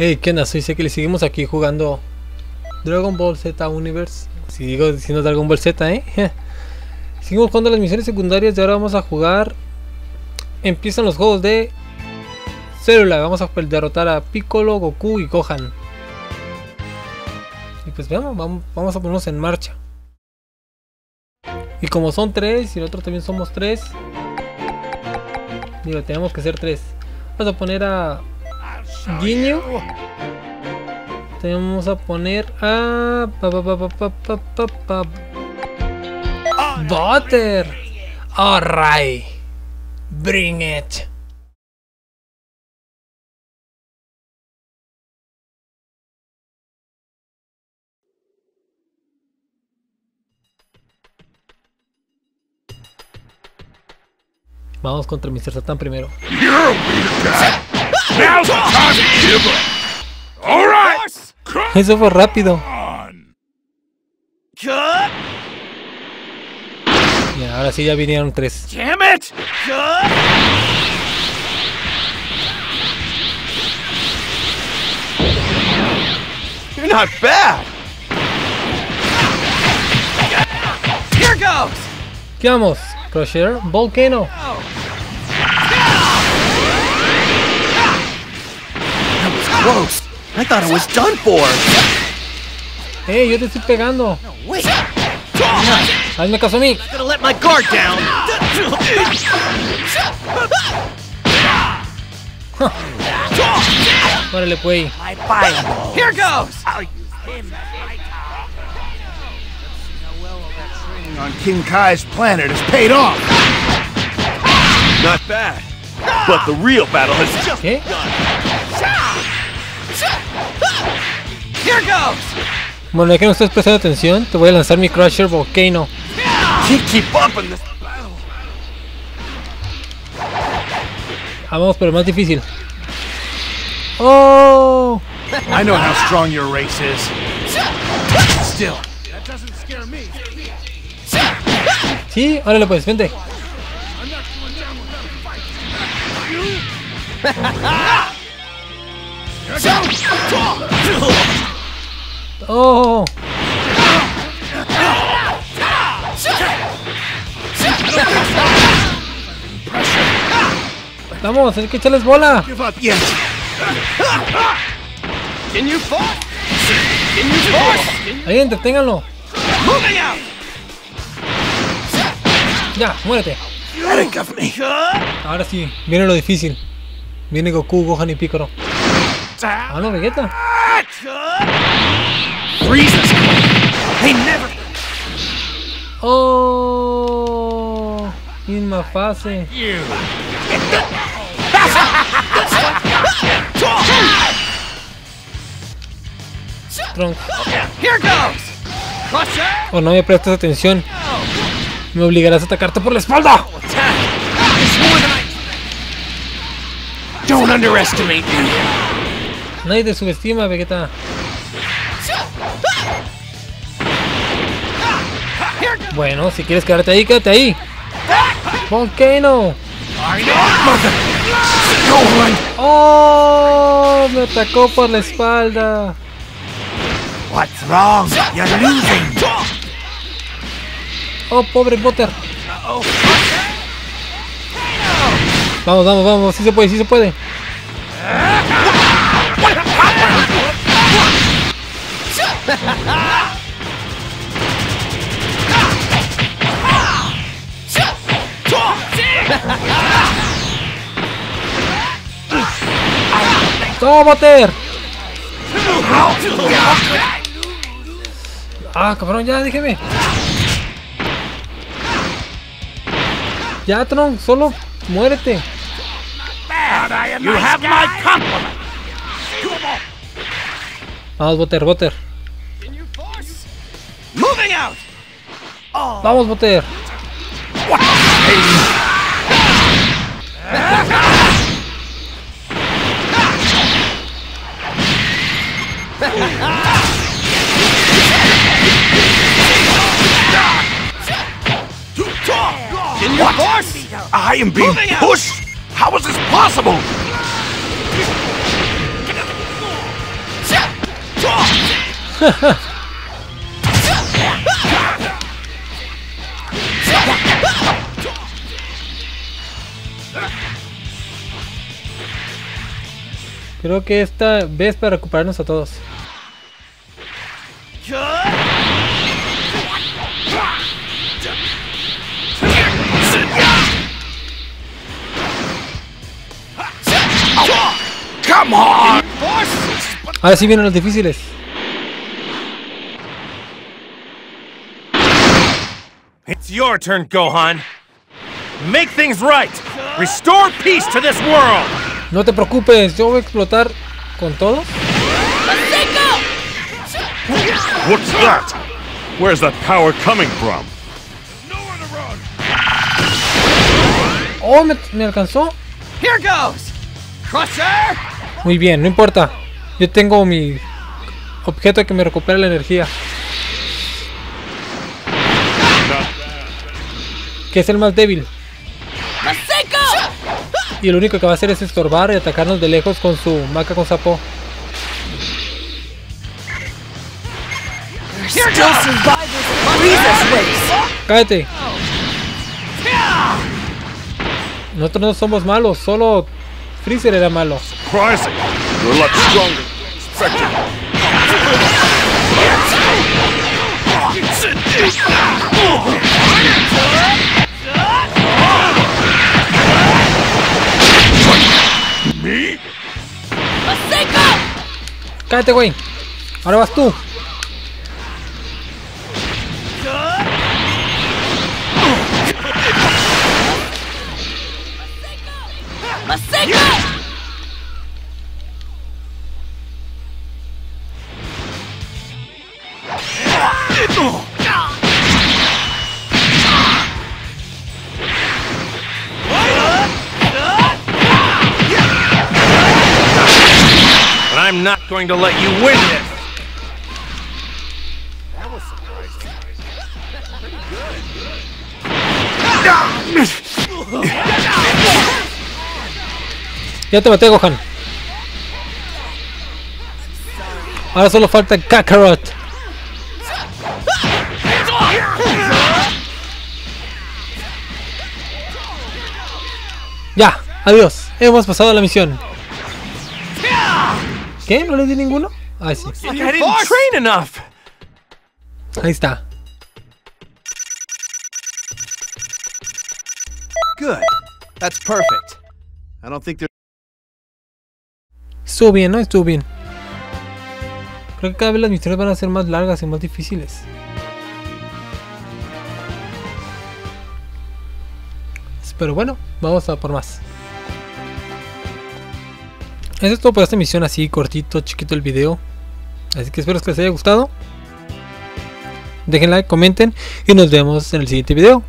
Hey, ¿qué onda? Soy que le seguimos aquí jugando Dragon Ball Z Universe. Si digo diciendo Dragon Ball Z, ¿eh? Seguimos jugando las misiones secundarias y ahora vamos a jugar. Empiezan los juegos de célula. Vamos a derrotar a Piccolo, Goku y Gohan. Y pues veamos, vamos, vamos a ponernos en marcha. Y como son tres y nosotros también somos tres, digo, tenemos que ser tres. Vamos a poner a Guiño. Tenemos a poner a... Butter. Alright. Bring it. Vamos contra Mr. Satan primero. Eso fue rápido. Y ahora sí ya vinieron tres. You're not bad. Here goes. ¿Qué vamos? Crusher, Volcano. Close. I thought I was done for. Hey, yo te estoy pegando. Wait. Hazme caso a mí. Gonna let my guard down. Órale, pues. My Bible. Here goes. on King Kai's planet has paid off. Not bad. But the real battle has just ¿Qué? Bueno, ya que no estás prestando atención, te voy a lanzar mi Crusher Volcano. Ah, vamos, pero más difícil. ¡Oh! I know how strong your race is. Still, that doesn't scare me. Sí, órale, pues, vente. I'm not going down without a fight. ¡Oh! Vamos, hay que echarles bola. Ahí, entreténganlo. Ya, muérete. Ahora sí, viene lo difícil. Viene Goku, Gohan y Piccolo. Ah, no, Vegeta. Freezes. They never. ¡Oh! Misma fase. Trunks. Here goes. Crusher. O no me prestas atención. Me obligarás a atacarte por la espalda. I. Don't underestimate me. Nadie te subestima, Vegeta. Bueno, si quieres quedarte ahí, quédate ahí. Volcano. ¡Oh! Me atacó por la espalda. What's wrong? You're losing. ¡Oh, pobre Butter! Vamos, vamos, vamos. Sí se puede, sí se puede. ¡No, Butter! Ah, cabrón, ya, déjeme. Ya, Tron, solo muérete. You have my compliment. Vamos? Moving out. Vamos, Butter. In your force? I am being pushed? How is this possible? Ha ha! Creo que esta vez para recuperarnos a todos. Ahora sí vienen los difíciles. It's your turn, Gohan. Make things right. Restore peace to this world. No te preocupes, yo voy a explotar con todos. What's that? Where's that power coming from? Oh, me, me alcanzó. Here goes! Crusher! Muy bien, no importa. Yo tengo mi objeto que me recupera la energía. Que es el más débil. Y el único que va a hacer es estorbar y atacarnos de lejos con su maca con sapo. ¡Cállate! Nosotros no somos malos, solo Freezer era malo. ¡Cállate, güey! Ahora vas tú. Ya te maté, Gohan. Ahora solo falta Kakarot. Ya, adiós. Hemos pasado la misión. ¿Qué? ¿No le di ninguno? Ay, sí. Like I didn't train enough. Ahí está. Good. That's perfect. I don't think Estuvo bien, ¿no? Estuvo bien. Creo que cada vez las misiones van a ser más largas y más difíciles. Pero bueno, vamos a por más. Eso es todo por esta misión así, cortito, chiquito el video. Así que espero que les haya gustado. Dejen like, comenten y nos vemos en el siguiente video.